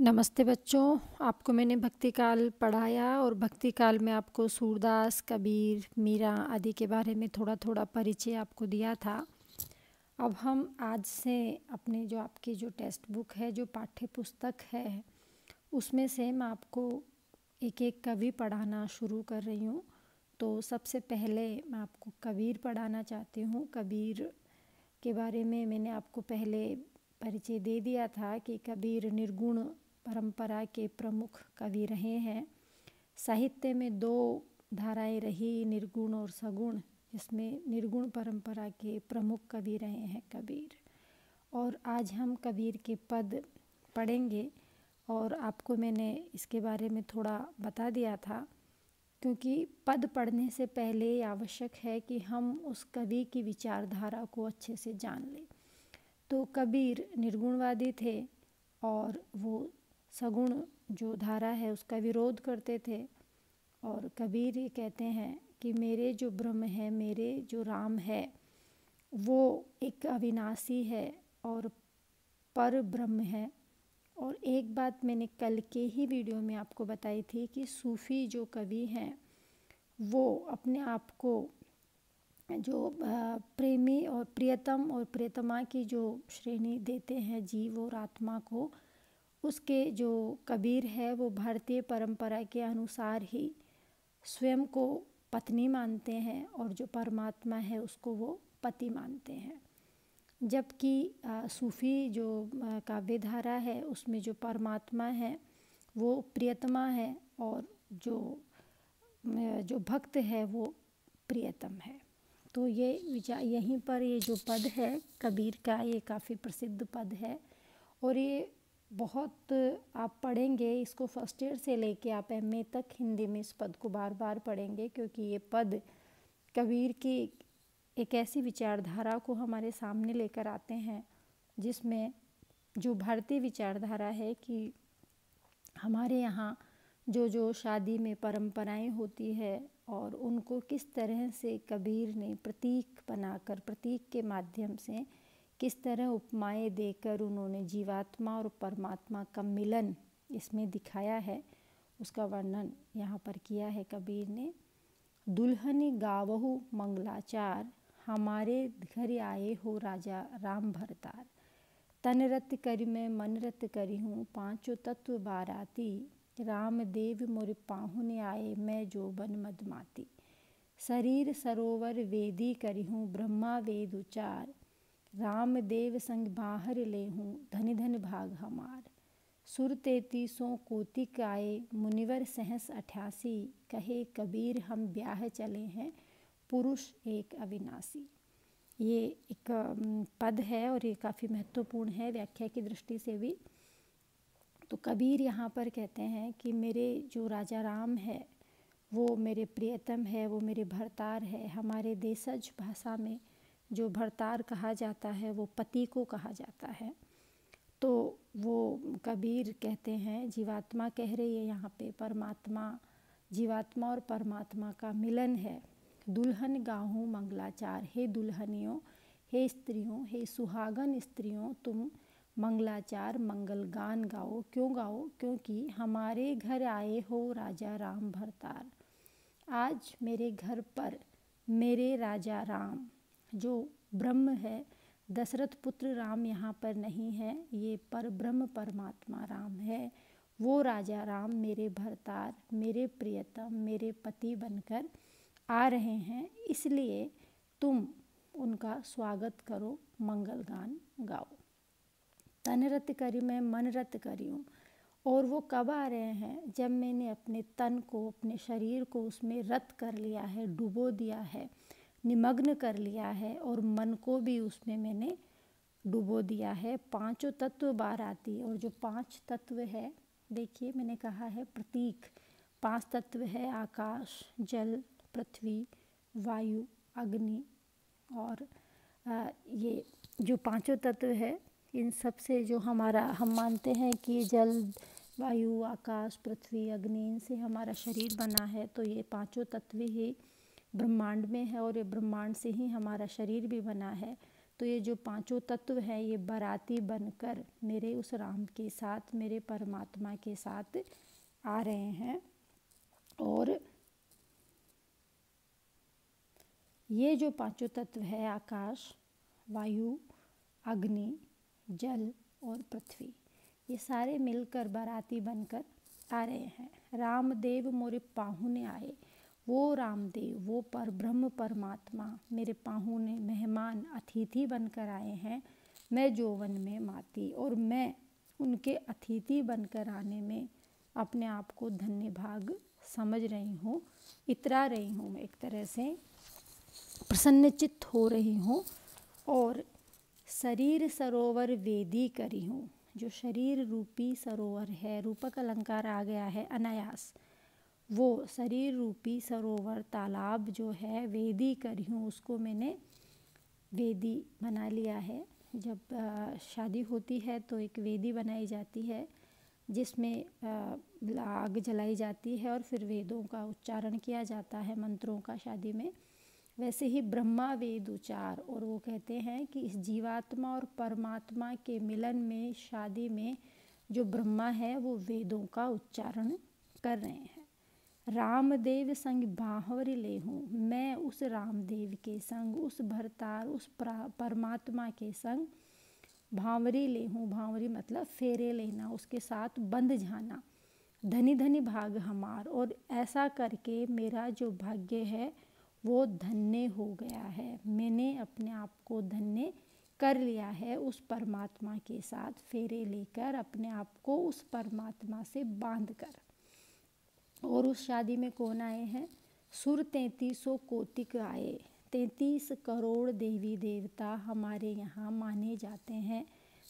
नमस्ते बच्चों, आपको मैंने भक्ति काल पढ़ाया और भक्ति काल में आपको सूरदास, कबीर, मीरा आदि के बारे में थोड़ा थोड़ा परिचय आपको दिया था। अब हम आज से अपने जो आपकी जो टेक्स्ट बुक है, जो पाठ्य पुस्तक है, उसमें से मैं आपको एक एक कवि पढ़ाना शुरू कर रही हूँ। तो सबसे पहले मैं आपको कबीर पढ़ाना चाहती हूँ। कबीर के बारे में मैंने आपको पहले परिचय दे दिया था कि कबीर निर्गुण परंपरा के प्रमुख कवि रहे हैं। साहित्य में दो धाराएँ रही, निर्गुण और सगुण, जिसमें निर्गुण परंपरा के प्रमुख कवि रहे हैं कबीर। और आज हम कबीर के पद पढ़ेंगे, और आपको मैंने इसके बारे में थोड़ा बता दिया था, क्योंकि पद पढ़ने से पहले आवश्यक है कि हम उस कवि की विचारधारा को अच्छे से जान लें। तो कबीर निर्गुणवादी थे, और वो सगुण जो धारा है उसका विरोध करते थे। और कबीर ये कहते हैं कि मेरे जो ब्रह्म है, मेरे जो राम है, वो एक अविनाशी है और पर ब्रह्म है। और एक बात मैंने कल के ही वीडियो में आपको बताई थी कि सूफ़ी जो कवि हैं, वो अपने आप को जो प्रेमी और प्रियतम और प्रियतमा की जो श्रेणी देते हैं जीव और आत्मा को उसके जो कबीर है, वो भारतीय परंपरा के अनुसार ही स्वयं को पत्नी मानते हैं और जो परमात्मा है, उसको वो पति मानते हैं। जबकि सूफ़ी जो काव्य धारा है, उसमें जो परमात्मा है, वो प्रियतमा है और जो जो भक्त है, वो प्रियतम है। तो ये विचार, यहीं पर ये जो पद है, कबीर का, ये काफ़ी प्रसिद्ध पद है। और ये बहुत, आप पढ़ेंगे, इसको फ़र्स्ट ईयर से लेके आप एमए तक हिंदी में इस पद को बार बार पढ़ेंगे, क्योंकि ये पद कबीर की एक ऐसी विचारधारा को हमारे सामने लेकर आते हैं, जिसमें जो भारतीय विचारधारा है कि हमारे यहाँ जो जो शादी में परंपराएँ होती है और उनको किस तरह से कबीर ने प्रतीक बनाकर, प्रतीक के माध्यम से किस तरह उपमाएँ देकर उन्होंने जीवात्मा और परमात्मा का मिलन इसमें दिखाया है, उसका वर्णन यहाँ पर किया है। कबीर ने, दुल्हन गावहु मंगलाचार, हमारे घर आए हो राजा राम भरतार। तन रत करी मैं मन रत करी हूँ, पाँचों तत्व बाराती। राम देव मोर पाहुन आए, मैं जो बन मदमाती। शरीर सरोवर वेदी करी हूँ, ब्रह्मा वेद उचार। राम देव संग बाहर ले हूँ धन धन भाग हमार। सुर तैतीसों कोतिक आए मुनिवर सहस अठासी कहे कबीर हम ब्याह चले हैं, पुरुष एक अविनाशी। ये एक पद है और ये काफ़ी महत्वपूर्ण है व्याख्या की दृष्टि से भी। तो कबीर यहाँ पर कहते हैं कि मेरे जो राजा राम है, वो मेरे प्रियतम है, वो मेरे भरतार है, हमारे देशज भाषा में जो भरतार कहा जाता है, वो पति को कहा जाता है। तो वो कबीर कहते हैं, जीवात्मा कह रही है यहाँ पे, परमात्मा, जीवात्मा और परमात्मा का मिलन है। दुल्हन गाहूँ मंगलाचार, हे दुल्हनियों, हे स्त्रियों, हे सुहागन स्त्रियों, तुम मंगलाचार, मंगल गान गाओ। क्यों गाओ? क्योंकि हमारे घर आए हो राजा राम भरतार। आज मेरे घर पर मेरे राजा राम। जो ब्रह्म है, दशरथ पुत्र राम यहाँ पर नहीं है, ये पर ब्रह्म परमात्मा राम है। वो राजा राम मेरे भरतार, मेरे प्रियतम, मेरे पति बनकर आ रहे हैं, इसलिए तुम उनका स्वागत करो, मंगल गान गाओ। तन रत करी मैं मन रत करी हूँ और वो कब आ रहे हैं? जब मैंने अपने तन को, अपने शरीर को उसमें रत कर लिया है, डुबो दिया है निमग्न कर लिया है और मन को भी उसमें मैंने डुबो दिया है। पाँचों तत्व बार आती और जो पाँच तत्व है, देखिए मैंने कहा है प्रतीक। पाँच तत्व है आकाश, जल, पृथ्वी, वायु, अग्नि और ये जो पाँचों तत्व है, इन सबसे जो हमारा, हम मानते हैं कि जल, वायु, आकाश, पृथ्वी, अग्नि, इनसे हमारा शरीर बना है तो ये पाँचों तत्व ही ब्रह्मांड में है और ये ब्रह्मांड से ही हमारा शरीर भी बना है। तो ये जो पाँचों तत्व हैं, ये बराती बनकर मेरे उस राम के साथ, मेरे परमात्मा के साथ आ रहे हैं। और ये जो पाँचों तत्व है, आकाश, वायु, अग्नि, जल और पृथ्वी, ये सारे मिलकर बाराती बनकर आ रहे हैं। रामदेव मोरे पाहुने आए। वो रामदेव, वो पर ब्रह्म परमात्मा मेरे पाहुने मेहमान अतिथि बनकर आए हैं। मैं जोवन में माती और मैं उनके अतिथि बनकर आने में अपने आप को धन्य भाग समझ रही हूँ, इतरा रही हूँ एक तरह से। प्रसन्नचित हो रही हूँ और शरीर सरोवर वेदी करी हूँ, जो शरीर रूपी सरोवर है। रूपक अलंकार आ गया है, अनायास। वो शरीर रूपी सरोवर तालाब जो है, वेदी करी हूँ, उसको मैंने वेदी बना लिया है। जब शादी होती है तो एक वेदी बनाई जाती है, जिसमें आग जलाई जाती है और फिर वेदों का उच्चारण किया जाता है मंत्रों का शादी में। वैसे ही ब्रह्मा वेद उचार, और वो कहते हैं कि इस जीवात्मा और परमात्मा के मिलन में, शादी में जो ब्रह्मा है, वो वेदों का उच्चारण कर रहे हैं। रामदेव संग बाहवर ले हूँ मैं उस रामदेव के संग, उस भरतार, उस परमात्मा के संग भावरी ले हूँ भावरी मतलब फेरे लेना, उसके साथ बंद जाना। धनी धनी भाग हमार, और ऐसा करके मेरा जो भाग्य है, वो धन्य हो गया है। मैंने अपने आप को धन्य कर लिया है उस परमात्मा के साथ, फेरे लेकर अपने आप को उस परमात्मा से बाँध कर और उस शादी में कौन आए हैं? सुर तैंतीसों कोटिक आए। तैंतीस करोड़ देवी देवता हमारे यहाँ माने जाते हैं।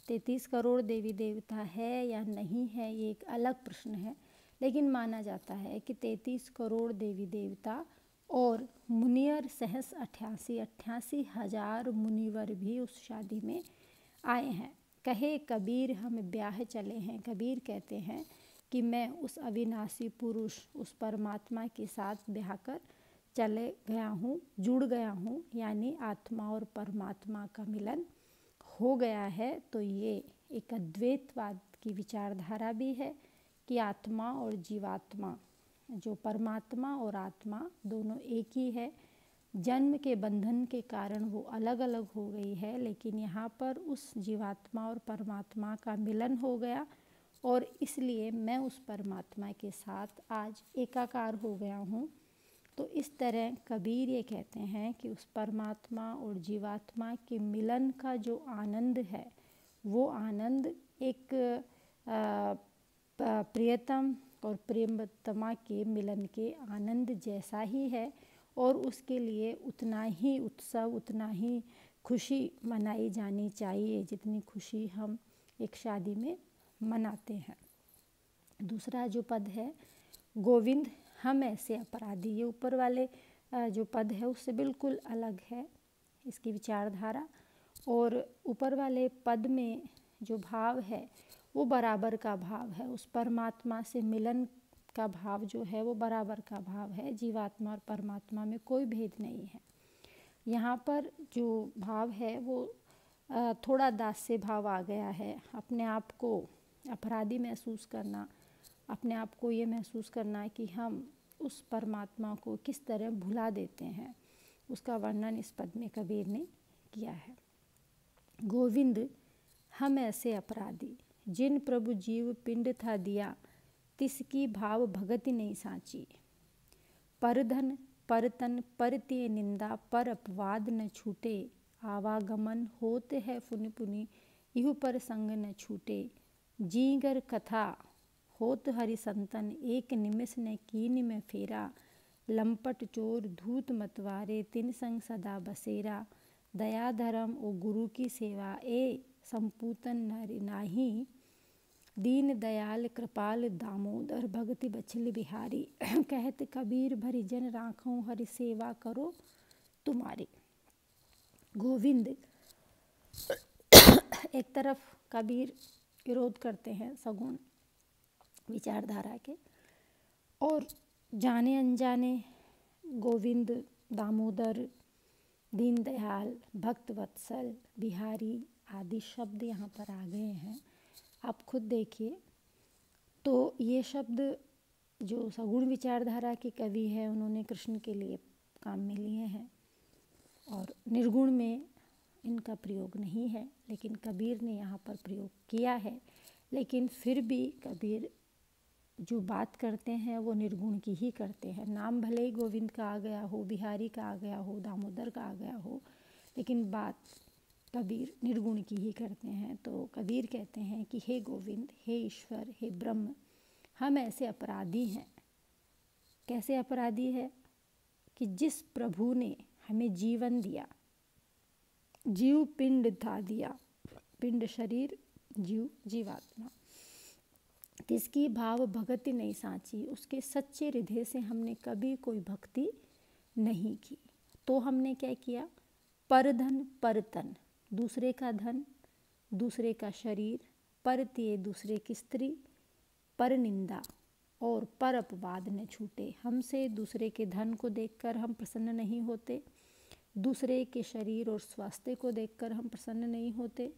तैंतीस करोड़ देवी देवता है या नहीं है, ये एक अलग प्रश्न है। लेकिन माना जाता है कि तैंतीस करोड़ देवी देवता और मुनियर सहस अट्ठासी अट्ठासी हज़ार मुनिवर भी उस शादी में आए हैं। कहे कबीर हम ब्याह चले हैं, कबीर कहते हैं कि मैं उस अविनाशी पुरुष, उस परमात्मा के साथ ब्याह कर चले गया हूँ, जुड़ गया हूँ, यानी आत्मा और परमात्मा का मिलन हो गया है। तो ये एक अद्वैतवाद की विचारधारा भी है कि आत्मा और जीवात्मा, जो परमात्मा और आत्मा दोनों एक ही है, जन्म के बंधन के कारण वो अलग अलग हो गई है, लेकिन यहाँ पर उस जीवात्मा और परमात्मा का मिलन हो गया। और इसलिए मैं उस परमात्मा के साथ आज एकाकार हो गया हूँ। तो इस तरह कबीर ये कहते हैं कि उस परमात्मा और जीवात्मा के मिलन का जो आनंद है, वो आनंद एक प्रियतम और प्रेमतमा के मिलन के आनंद जैसा ही है और उसके लिए उतना ही उत्सव, उतना ही खुशी मनाई जानी चाहिए। जितनी खुशी हम एक शादी में मनाते हैं। दूसरा जो पद है, गोविंद, हम ऐसे अपराधी। ये ऊपर वाले जो पद है, उससे बिल्कुल अलग है इसकी विचारधारा। और ऊपर वाले पद में जो भाव है, वो बराबर का भाव है। उस परमात्मा से मिलन का भाव जो है, वो बराबर का भाव है। जीवात्मा और परमात्मा में कोई भेद नहीं है। यहाँ पर जो भाव है, वो थोड़ा दास्य भाव आ गया है। अपने आप को अपराधी महसूस करना, अपने आप को ये महसूस करना कि हम उस परमात्मा को किस तरह भुला देते हैं, उसका वर्णन इस पद में कबीर ने किया है। गोविंद, हम ऐसे अपराधी, जिन प्रभु जीव पिंड था दिया, तिसकी भाव भगति नहीं साची। परधन, परतन, परतीय निंदा, पर अपवाद न छूटे, आवागमन होते है फुनि पुनि, इहु पर संग न छूटे। जीगर कथा, होत हरि संतन, एक निमिष ने कीन में फेरा। लंपट चोर धूत मतवारे, तिन संग सदा बसेरा। दया धर्म, ओ गुरु की सेवा, ए संपूतन नाही। दीन दयाल कृपाल दामोदर, भगति बछल बिहारी। कहत कबीर भरी जन राखों, हरि सेवा करो तुम्हारी। गोविंद। एक तरफ़ कबीर विरोध करते हैं सगुण विचारधारा के। और जाने अनजाने गोविंद, दामोदर, दीनदयाल भक्तवत्सल बिहारी आदि शब्द यहाँ पर आ गए हैं। आप खुद देखिए। तो ये शब्द जो सगुण विचारधारा के कवि हैं, उन्होंने कृष्ण के लिए काम में लिए हैं। और निर्गुण में इनका प्रयोग नहीं है, लेकिन कबीर ने यहाँ पर प्रयोग किया है। लेकिन फिर भी कबीर जो बात करते हैं, वो निर्गुण की ही करते हैं। नाम भले ही गोविंद का आ गया हो, बिहारी का आ गया हो, दामोदर का आ गया हो, लेकिन बात कबीर निर्गुण की ही करते हैं। तो कबीर कहते हैं कि, हे गोविंद, हे ईश्वर, हे ब्रह्म, हम ऐसे अपराधी हैं। कैसे अपराधी है? कि जिस प्रभु ने हमें जीवन दिया जीव पिंड था दिया। पिंड शरीर, जीव जीवात्मा। किसकी भाव भगति नहीं साची, उसके सच्चे हृदय से हमने कभी कोई भक्ति नहीं की। तो हमने क्या किया? परधन, परतन। दूसरे का धन, दूसरे का शरीर पर परतिए दूसरे की स्त्री, पर निंदा और पर अपवाद न छूटे। हमसे दूसरे के धन को देखकर हम प्रसन्न नहीं होते। दूसरे के शरीर और स्वास्थ्य को देखकर हम प्रसन्न नहीं होते।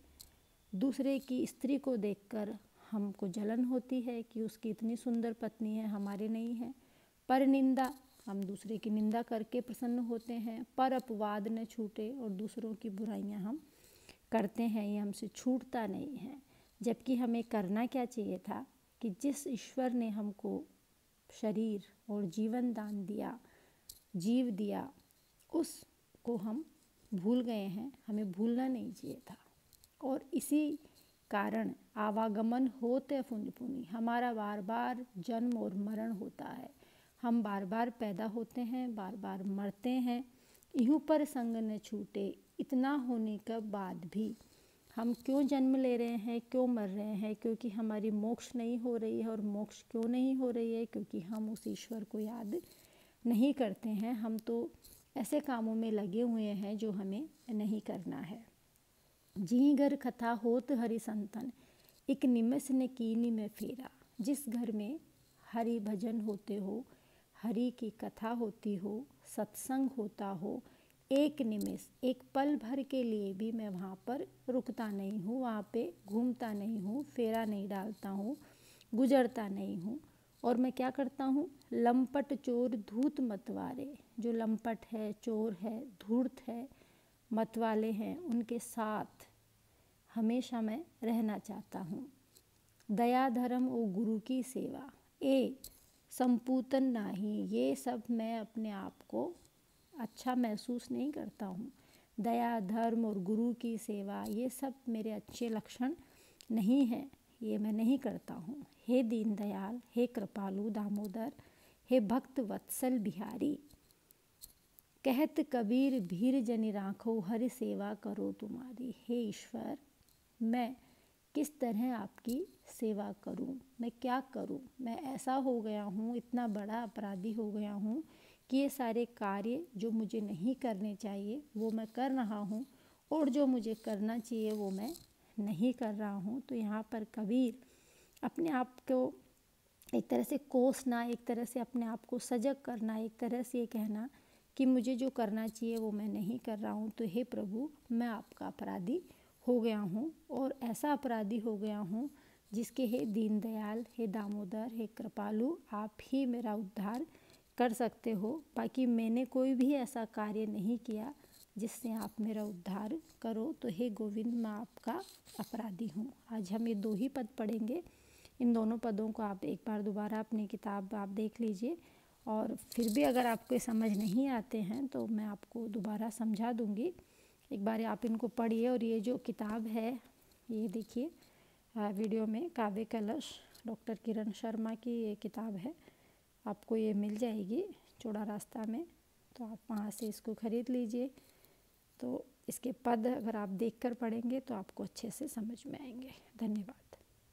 दूसरे की स्त्री को देखकर हमको जलन होती है कि उसकी इतनी सुंदर पत्नी है, हमारे नहीं है। पर निंदा, हम दूसरे की निंदा करके प्रसन्न होते हैं। पर अपवाद न छूटे और दूसरों की बुराइयाँ हम करते हैं, ये हमसे छूटता नहीं है। जबकि हमें करना क्या चाहिए था कि जिस ईश्वर ने हमको शरीर और जीवन दान दिया, जीव दिया उसको हम भूल गए हैं, हमें भूलना नहीं चाहिए था। और इसी कारण आवागमन होते पुण्य पुनि हमारा बार बार जन्म और मरण होता है। हम बार बार पैदा होते हैं बार बार मरते हैं। यूँ पर संग न छूटे, इतना होने के बाद भी हम क्यों जन्म ले रहे हैं, क्यों मर रहे हैं? क्योंकि हमारी मोक्ष नहीं हो रही है और मोक्ष क्यों नहीं हो रही है? क्योंकि हम उस ईश्वर को याद नहीं करते हैं। हम तो ऐसे कामों में लगे हुए हैं जो हमें नहीं करना है। जी घर कथा होत हरि संतन, एक निमस ने कीनी में फेरा। जिस घर में हरि भजन होते हो, हरि की कथा होती हो, सत्संग होता हो, एक निमिष, एक पल भर के लिए भी मैं वहाँ पर रुकता नहीं हूँ, वहाँ पे घूमता नहीं हूँ, फेरा नहीं डालता हूँ, गुजरता नहीं हूँ। और मैं क्या करता हूँ? लंपट चोर धूत मतवारे जो लंपट है, चोर है, धूर्त है, मतवाले हैं, उनके साथ हमेशा मैं रहना चाहता हूँ। दया धर्म और गुरु की सेवा। ए, संपूतन नाही। ये सब मैं अपने आप को अच्छा महसूस नहीं करता हूँ। दया धर्म और गुरु की सेवा, ये सब मेरे अच्छे लक्षण नहीं हैं। ये मैं नहीं करता हूँ। हे दीनदयाल, हे कृपालु दामोदर, हे भक्त वत्सल बिहारी। कहत कबीर भीर जनि राखो, हर सेवा करो तुम्हारी। हे ईश्वर, मैं किस तरह आपकी सेवा करूँ? मैं क्या करूँ? मैं ऐसा हो गया हूँ, इतना बड़ा अपराधी हो गया हूँ कि ये सारे कार्य जो मुझे नहीं करने चाहिए, वो मैं कर रहा हूँ और जो मुझे करना चाहिए, वो मैं नहीं कर रहा हूँ तो यहाँ पर कबीर अपने आप को एक तरह से कोसना, एक तरह से अपने आप को सजग करना, एक तरह से ये कहना कि मुझे जो करना चाहिए वो मैं नहीं कर रहा हूँ। तो हे प्रभु, मैं आपका अपराधी हो गया हूँ और ऐसा अपराधी हो गया हूँ जिसके हे दीनदयाल, हे दामोदर, हे कृपालु, आप ही मेरा उद्धार कर सकते हो। बाकी मैंने कोई भी ऐसा कार्य नहीं किया जिससे आप मेरा उद्धार करो तो हे गोविंद, मैं आपका अपराधी हूँ। आज हम ये दो ही पद पढ़ेंगे। इन दोनों पदों को आप एक बार दोबारा अपनी किताब आप देख लीजिए। और फिर भी अगर आपको समझ नहीं आते हैं तो मैं आपको दोबारा समझा दूँगी। एक बार आप इनको पढ़िए और ये जो किताब है, ये देखिए वीडियो में काव्य कलश, डॉक्टर किरण शर्मा की ये किताब है। आपको ये मिल जाएगी चौड़ा रास्ता में तो आप वहाँ से इसको ख़रीद लीजिए। तो इसके पद अगर आप देखकर पढ़ेंगे तो आपको अच्छे से समझ में आएँगे। धन्यवाद।